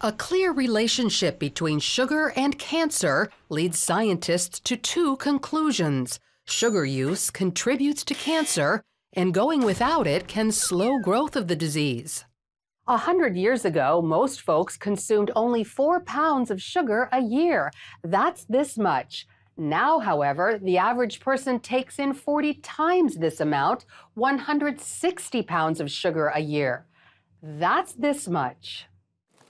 A clear relationship between sugar and cancer leads scientists to two conclusions. Sugar use contributes to cancer, and going without it can slow growth of the disease. A hundred years ago, most folks consumed only four pounds of sugar a year. That's this much. Now, however, the average person takes in 40 times this amount, 160 pounds of sugar a year. That's this much.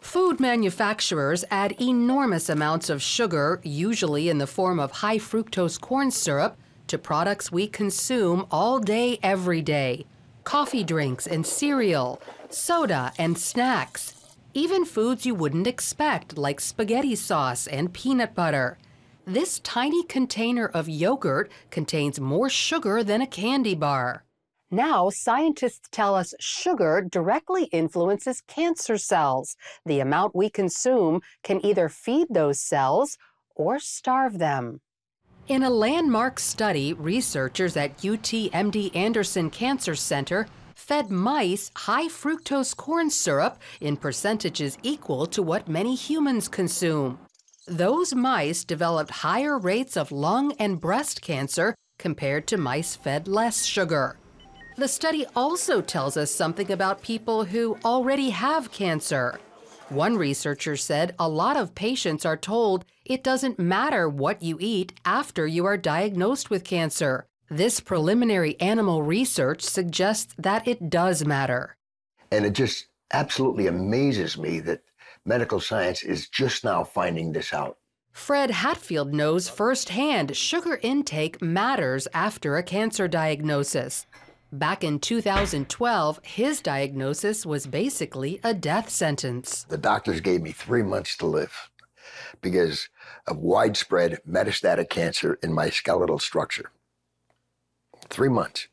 Food manufacturers add enormous amounts of sugar, usually in the form of high fructose corn syrup, to products we consume all day, every day coffee drinks and cereal, soda and snacks, even foods you wouldn't expect, like spaghetti sauce and peanut butter. This tiny container of yogurt contains more sugar than a candy bar. Now, scientists tell us sugar directly influences cancer cells. The amount we consume can either feed those cells or starve them. In a landmark study, researchers at UT MD Anderson Cancer Center fed mice high fructose corn syrup in percentages equal to what many humans consume. Those mice developed higher rates of lung and breast cancer compared to mice fed less sugar. The study also tells us something about people who already have cancer. One researcher said a lot of patients are told it doesn't matter what you eat after you are diagnosed with cancer. This preliminary animal research suggests that it does matter. And it just absolutely amazes me that medical science is just now finding this out. Fred Hatfield knows firsthand sugar intake matters after a cancer diagnosis. Back in 2012, his diagnosis was basically a death sentence. The doctors gave me three months to live because of widespread metastatic cancer in my skeletal structure. Three months.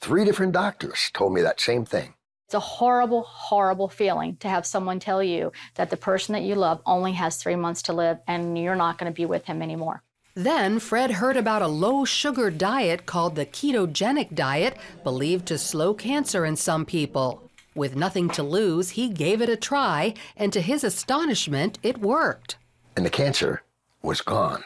Three different doctors told me that same thing. It's a horrible, horrible feeling to have someone tell you that the person that you love only has three months to live and you're not going to be with him anymore. Then Fred heard about a low sugar diet called the ketogenic diet, believed to slow cancer in some people. With nothing to lose, he gave it a try, and to his astonishment, it worked. And the cancer was gone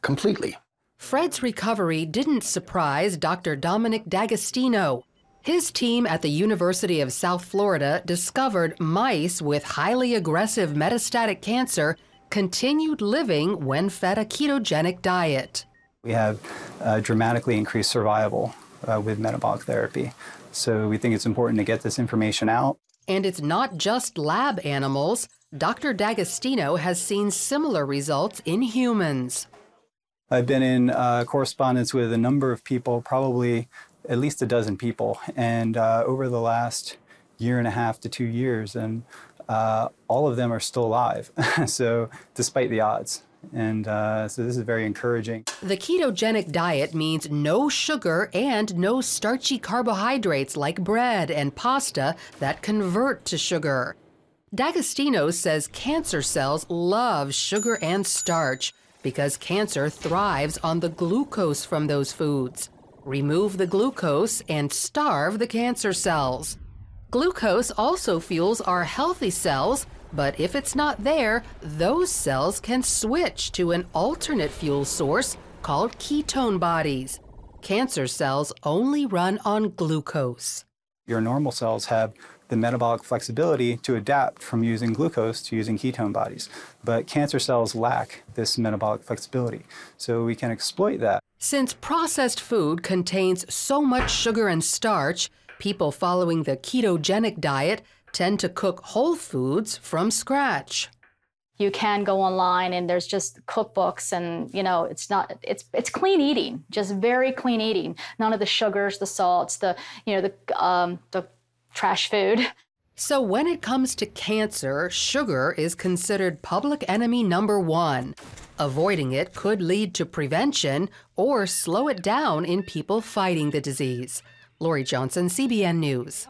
completely. Fred's recovery didn't surprise Dr. Dominic D'Agostino. His team at the University of South Florida discovered mice with highly aggressive metastatic cancer continued living when fed a ketogenic diet. We have uh, dramatically increased survival uh, with metabolic therapy. So we think it's important to get this information out. And it's not just lab animals. Dr. D'Agostino has seen similar results in humans. I've been in uh, correspondence with a number of people, probably at least a dozen people, and uh, over the last year and a half to two years, and uh, all of them are still alive. so, despite the odds. And uh, so this is very encouraging. The ketogenic diet means no sugar and no starchy carbohydrates like bread and pasta that convert to sugar. D'Agostino says cancer cells love sugar and starch because cancer thrives on the glucose from those foods. Remove the glucose and starve the cancer cells. Glucose also fuels our healthy cells, but if it's not there, those cells can switch to an alternate fuel source called ketone bodies. Cancer cells only run on glucose. Your normal cells have the metabolic flexibility to adapt from using glucose to using ketone bodies. But cancer cells lack this metabolic flexibility. So we can exploit that. Since processed food contains so much sugar and starch, people following the ketogenic diet tend to cook whole foods from scratch. You can go online and there's just cookbooks and you know it's not it's it's clean eating, just very clean eating. None of the sugars, the salts, the you know the um, the trash food. So, when it comes to cancer, sugar is considered public enemy number one. Avoiding it could lead to prevention or slow it down in people fighting the disease. Lorie Johnson, CBN News.